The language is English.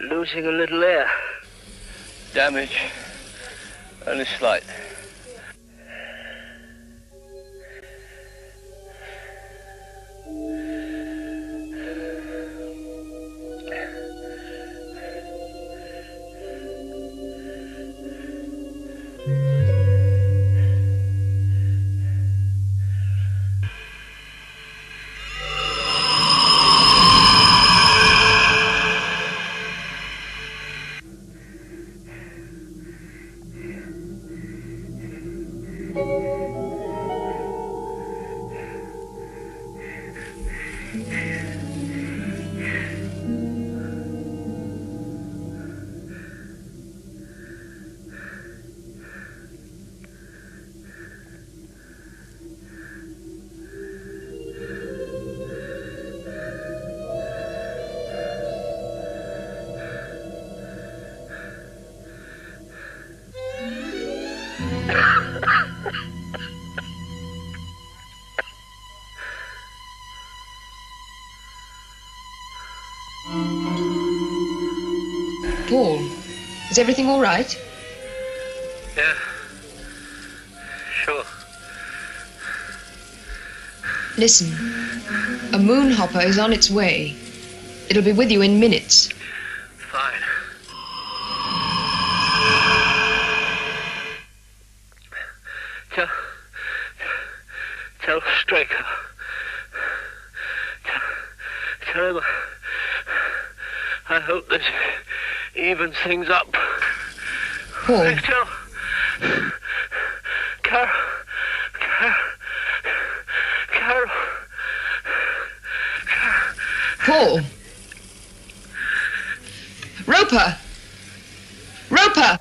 Losing a little air. Damage. Only slight. Ah! Paul, is everything all right? Yeah. Sure. Listen, a moon hopper is on its way. It'll be with you in minutes. Fine. Tell. Tell Straker. Tell, tell him. I hope this even things up. Paul. Stay still. Carol. Carol. Carol. Paul. Roper. Roper.